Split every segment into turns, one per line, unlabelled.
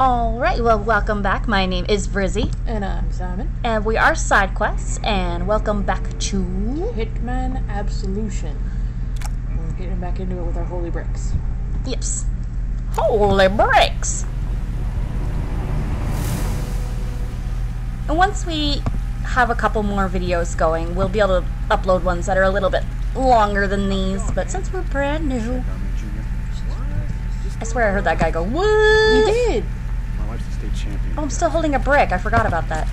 Alright, well, welcome back. My name is Brizy,
And I'm Simon.
and we are Side Quests, and welcome back to.
Hitman Absolution. We're getting back into it with our holy bricks.
Yips. Holy bricks! And once we have a couple more videos going, we'll be able to upload ones that are a little bit longer than these, but since we're brand new. I swear I heard that guy go, What?
We did!
My wife's the state champion.
Oh, I'm still holding a brick. I forgot about that.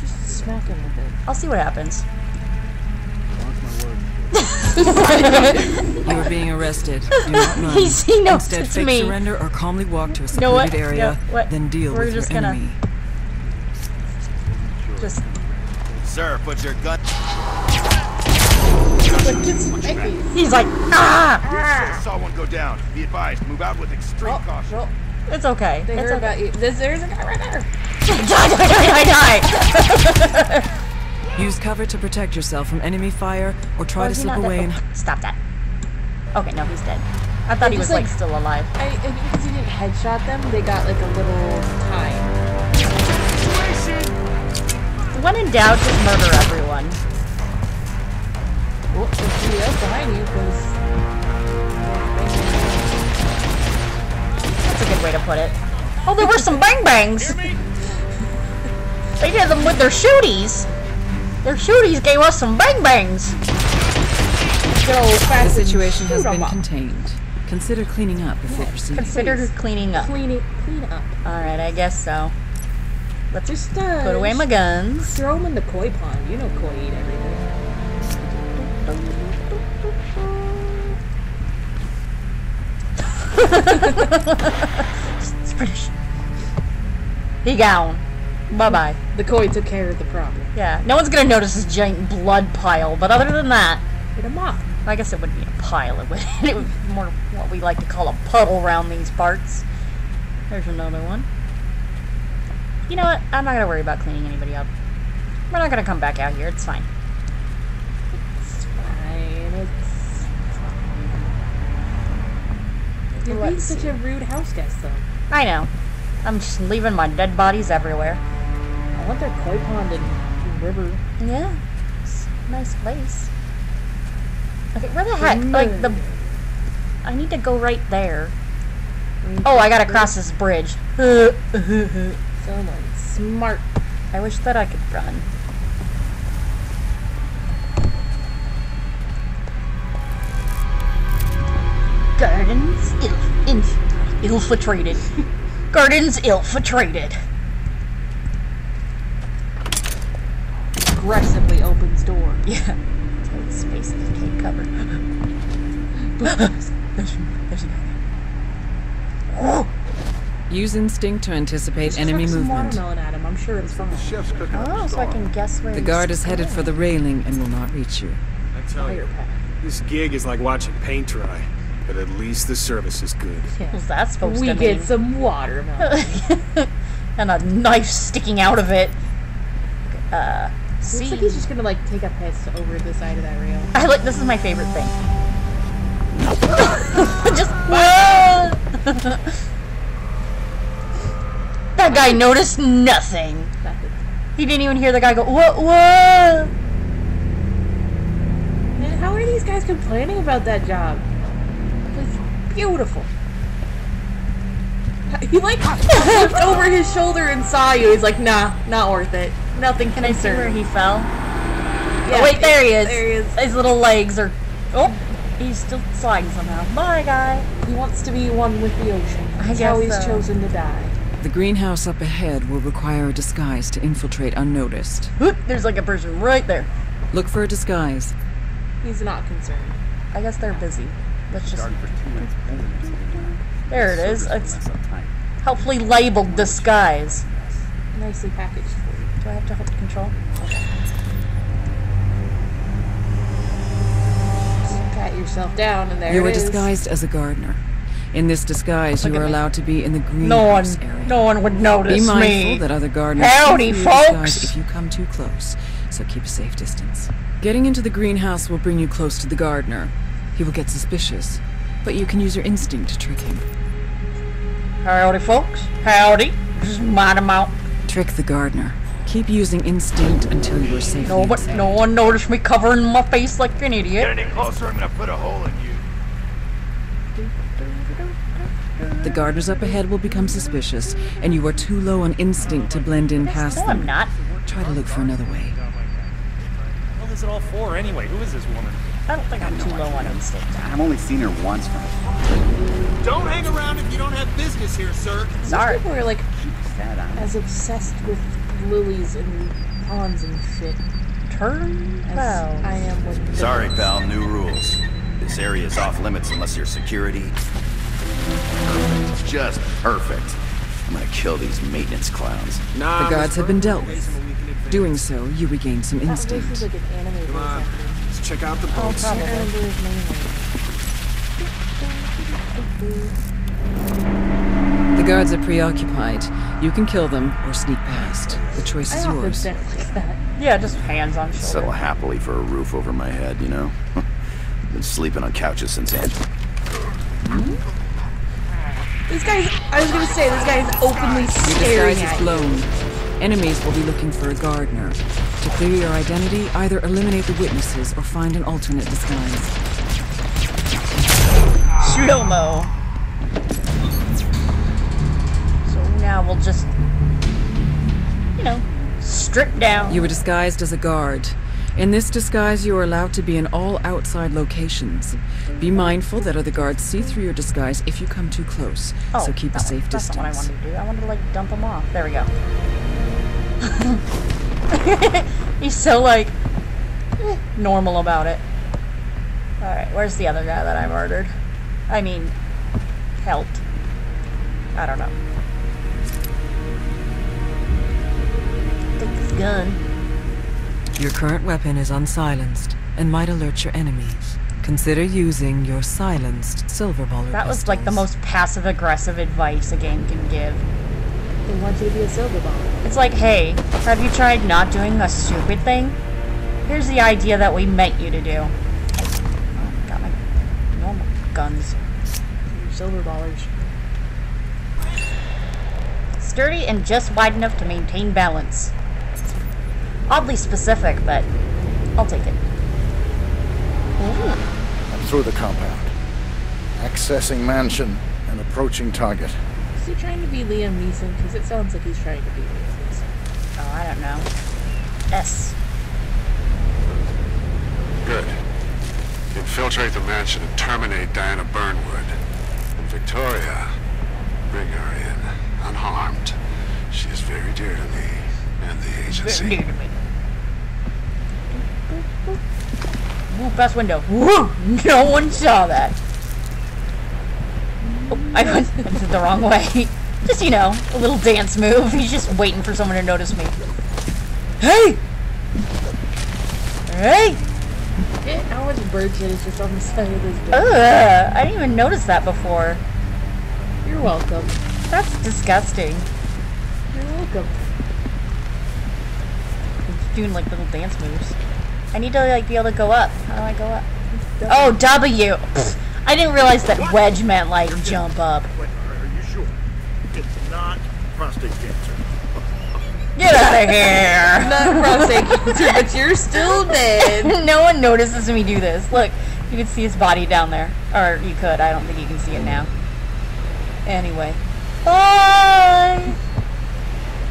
Just smack him with it.
I'll see what happens.
Mark my word.
You are being arrested. Do not run.
He's, he knows
Instead,
it's
fake
me.
surrender or calmly walk to a
know what?
secluded area,
No, what?
then deal
We're
with
just
your
gonna-
enemy.
Just
Sir, put your gun.
Like, it's spiky.
he's like, ah!
I saw one go down. Be advised, move out with extreme
Oh,
caution.
well,
It's okay.
they
it's
heard
okay.
about you. This, there's a guy right there.
die, die, die, die, die!
Use cover to protect yourself from enemy fire or try
Or
to slip away and
Oh, stop that. Okay, no, he's dead. I thought he was like
like-
still alive.
I, I think because he didn't headshot them, they got like a little time.
When in doubt, just murder everyone.
Oh, there's somebody else behind you because.
That's a good way to put it. Oh, there were some bang bangs. They did them with their shooties. Their shooties gave us some bang bangs.
Good old
the situation has been
up.
contained. Consider cleaning up before proceeding.
Consider
Please.
cleaning up.
Clean it, clean up.
All right, I guess so. Let's
Just uh,
put away my guns.
Throw them in the koi pond. You know koi eat everything.
It's British. He gone. Bye bye.
The koi took care of the problem.
Yeah, no one's gonna notice this giant blood pile, but other than that,
Hit a up.
I guess it wouldn't be a pile. It would. It would be more what we like to call a puddle around these parts. There's another one. You know what? I'm not gonna worry about cleaning anybody up. We're not gonna come back out here. It's fine.
It's fine. It's fine. You're being such a rude house guest, though.
I know. I'm just leaving my dead bodies everywhere.
I want their koi pond and river.
Yeah, it's a nice place. Okay, where the heck? Like the. I need to go right there. Oh, I gotta cross this bridge.
Someone smart.
I wish that I could run. Gardens inf- infiltrated. Gardens infiltrated.
Aggressively opens door.
Yeah. Tight spaces take cover. there's, there's a guy.
Use instinct to anticipate enemy
Chuck some
movement.
watermelon at him. I'm sure it's fine.
Chef's cooking
Oh, so I can guess where
The guard is headed
going.
for the railing and will not reach you.
I tell
Fire
you,
pack.
this gig is like watching paint dry. But at least the service is good.
What's that supposed
We
to
get
mean?
some watermelon.
and a knife sticking out of it. Uh, see.
Looks like he's just gonna like take a piss over the side of that rail.
I like this is my favorite thing. just whoa! that guy noticed nothing.
Nothing.
He didn't even hear the guy go whoa whoa.
Man, how are these guys complaining about that job? It's beautiful. He like looked over his shoulder and saw you. He's like, nah, not worth it. Nothing
Can I see where he fell?
Yeah,
oh wait, there he is.
There he is.
His little legs are. Oh, he's still sliding somehow. Bye, guy.
He wants to be one with the ocean.
I
That's how
guess
he's
so.
chosen to die.
The greenhouse up ahead will require a disguise to infiltrate unnoticed.
Whoop, There's like a person right there.
Look for a disguise.
He's not concerned.
I guess they're busy. Let's just.
For two.
There it is. It's helpfully labeled disguise.
Nicely packaged for you.
Do I have to hold control?
Just pat yourself down, and there
you
it
are
is.
disguised as a gardener. In this disguise,
Look
you
at
are allowed to be in the
No one,
greenhouse area.
no one would notice
Be mindful
me.
that other gardeners
Howdy,
see your
folks.
disguise if you come too close, so keep a safe distance. Getting into the greenhouse will bring you close to the gardener. He will get suspicious, but you can use your instinct to trick him.
Howdy, folks. Howdy. This is Mighty Mount.
Trick the gardener. Keep using instinct until you are safe.
No, but no one noticed me covering my face like an idiot.
Get any closer, I'm gonna put a hole in you.
The gardeners up ahead will become suspicious, and you are too low on instinct to blend in past
No,
them.
I'm not.
Try to look for another way.
What is it all for anyway? Who is this woman?
I don't think I'm too low on instinct.
I've only seen her once from
Don't hang around if you don't have business here, sir.
Sorry.
People are like
that
as obsessed with lilies and ponds and shit
Turn
as
well.
I am with.
Sorry, pal, new rules. This area is off limits unless you're security. Perfect. Just perfect. I'm gonna kill these maintenance clowns.
Nah,
The gods have been dealt with.
them a week in advance.
Doing so, you regain some
That voice is
instinct.
like an anime voice.
Come on,
actor.
let's check out the
Oh,
boats.
I
probably.
can't remember his name.
The guards are preoccupied. You can kill them or sneak past. The choice is
often
yours.
sound like that.
Yeah, just hands on shoulder.
Settle happily for a roof over my head, you know? Been sleeping on couches since Angela.
This guy's. I was gonna say this guy's openly
Your
staring
disguise is blown. Enemies will be looking for a gardener. To clear your identity, either eliminate the witnesses or find an alternate disguise.
Slow-mo. So now we'll just, you know, strip down.
You were disguised as a guard. In this disguise, you are allowed to be in all outside locations. Be mindful that other guards see through your disguise if you come too close,
oh,
so keep a safe
that's not what I wanted to do. I wanted to, like, dump them off. There we go. He's so, like, eh, normal about it. Alright, where's the other guy that I murdered? I mean, helped. I don't know. Take this gun.
Your current weapon is unsilenced and might alert your enemies. Consider using your silenced silver baller
That was like the most passive aggressive advice a game can give.
They want you to be a silver ball.
It's like, hey, have you tried not doing a stupid thing? Here's the idea that we meant you to do. Oh, got my normal guns.
Your silver ballers.
Sturdy and just wide enough to maintain balance. Oddly specific, but I'll take it.
I'm through the compound. Accessing mansion and approaching target.
Is he trying to be Liam Neeson? Because it sounds like he's trying to be Liam Neeson.
Oh, I don't know. S.
Good. Infiltrate the mansion and terminate Diana Burnwood. And Victoria, bring her in, unharmed. She is very dear to me and the agency. Very dear to me.
Woo, past window. Woo! No one saw that. Oh, I went the wrong way. Just, you know, a little dance move. He's just waiting for someone to notice me. Hey! Hey!
How much bird shit is just on the side of this building?
Ugh! I didn't even notice that before.
You're welcome.
That's disgusting.
You're welcome.
He's doing like little dance moves. I need to like be able to go up. How do I go up? Oh, W! Pfft. I didn't realize that wedge meant like jump up.
Wait, are you sure? It's not prostate cancer.
Get out of here!
Not prostate cancer, but you're still dead.
no one notices me do this. Look, you can see his body down there. Or you could. I don't think you can see it now. Anyway. Bye!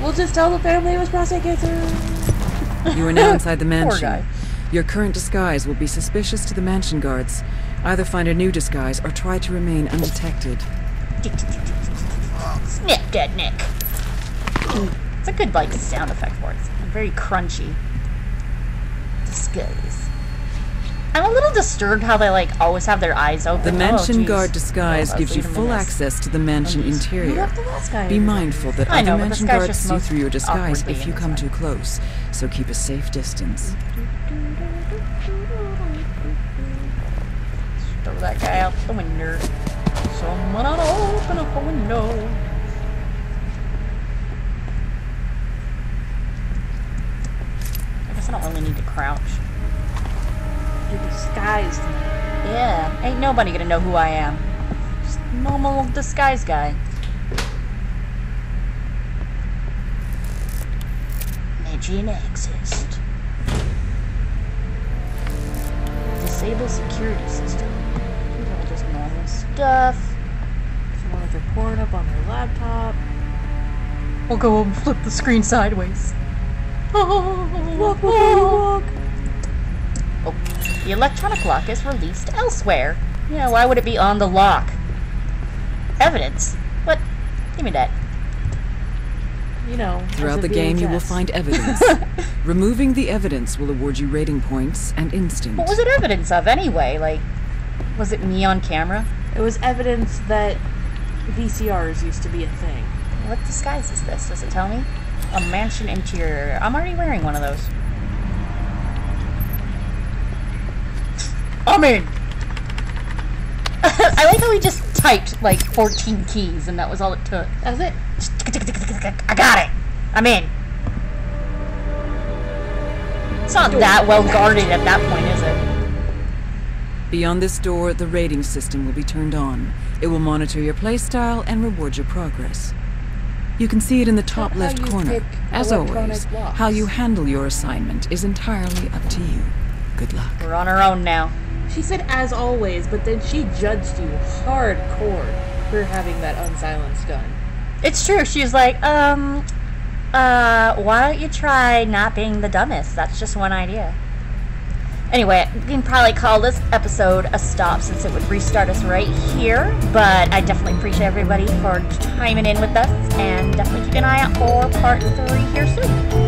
We'll just tell the family it was prostate cancer.
You are now inside the
Poor
mansion.
guy.
Your current disguise will be suspicious to the mansion guards. Either find a new disguise or try to remain undetected.
Snip dead Nick. It's a good like sound effect for it. Very crunchy. Disguise. I'm a little disturbed how they like always have their eyes open.
The
Oh,
mansion
geez.
guard disguise
Oh,
gives you full
in this.
access to the mansion interior.
the last guy.
Be mindful that
I
other
this
mansion guards see through your disguise if you come too close, so keep a safe distance
throw that guy out the window. Someone ought to open up a window. I guess I don't really need to crouch.
You're disguised.
Yeah, ain't nobody gonna know who I am. Just normal disguise guy. Imagine exist. Disable security system. All just normal stuff.
Someone with their porn up on their laptop.
We'll go and flip the screen sideways.
Walk, walk, walk.
Oh, the electronic lock is released elsewhere. Yeah, why would it be on the lock? Evidence? What? Give me that.
You know.
Throughout
a
the game, you will find evidence. Removing the evidence will award you rating points and instinct.
What was it evidence of anyway? Like, was it me on camera?
It was evidence that VCRs used to be a thing.
What disguise is this? Does it tell me? A mansion interior. I'm already wearing one of those. I'm in. I like how we just typed like 14 keys and that was all it took.
That's it.
I got it. I'm in. It's not that well guarded at that point, is it?
Beyond this door, the rating system will be turned on. It will monitor your playstyle and reward your progress. You can see it in the top
how
left corner. As always,
locks.
how you handle your assignment is entirely up to you. Good luck.
We're on our own now.
She said as always, but then she judged you hardcore for having that unsilenced gun.
It's true. She was like, um, uh, why don't you try not being the dumbest? That's just one idea. Anyway, we can probably call this episode a stop since it would restart us right here. But I definitely appreciate everybody for chiming in with us, and definitely keep an eye out for part three here soon.